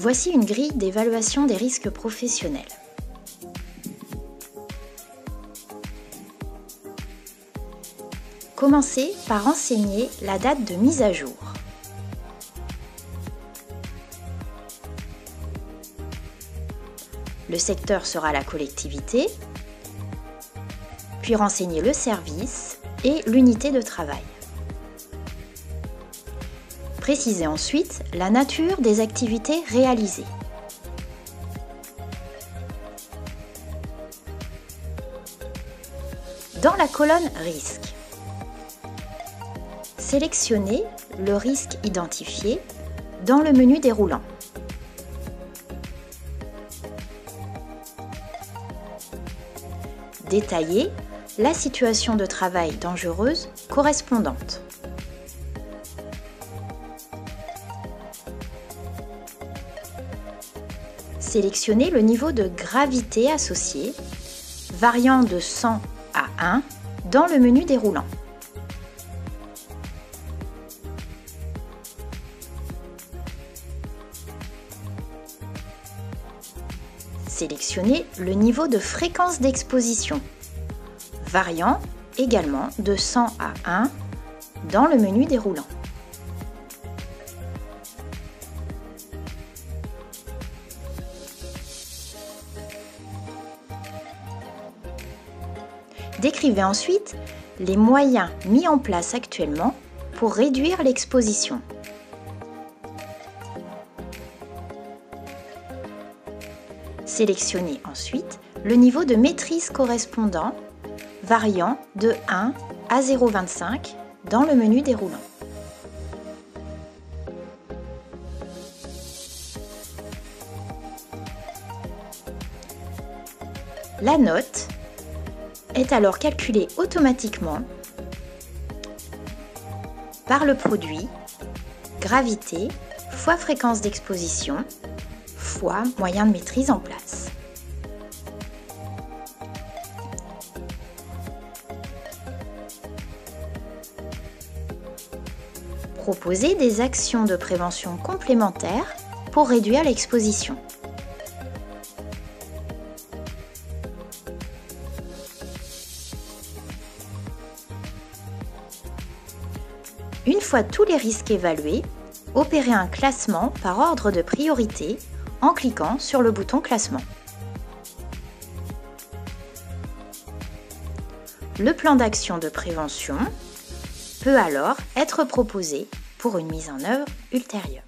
Voici une grille d'évaluation des risques professionnels. Commencez par renseigner la date de mise à jour. Le secteur sera la collectivité, puis renseignez le service et l'unité de travail. Précisez ensuite la nature des activités réalisées. Dans la colonne Risque, sélectionnez le risque identifié dans le menu déroulant. Détaillez la situation de travail dangereuse correspondante. Sélectionnez le niveau de gravité associé, variant de 100 à 1 dans le menu déroulant. Sélectionnez le niveau de fréquence d'exposition, variant également de 100 à 1 dans le menu déroulant. Décrivez ensuite les moyens mis en place actuellement pour réduire l'exposition. Sélectionnez ensuite le niveau de maîtrise correspondant, variant de 1 à 0,25 dans le menu déroulant. La note est alors calculée automatiquement par le produit gravité fois fréquence d'exposition fois moyen de maîtrise en place. Proposez des actions de prévention complémentaires pour réduire l'exposition. Une fois tous les risques évalués, opérez un classement par ordre de priorité en cliquant sur le bouton Classement. Le plan d'action de prévention peut alors être proposé pour une mise en œuvre ultérieure.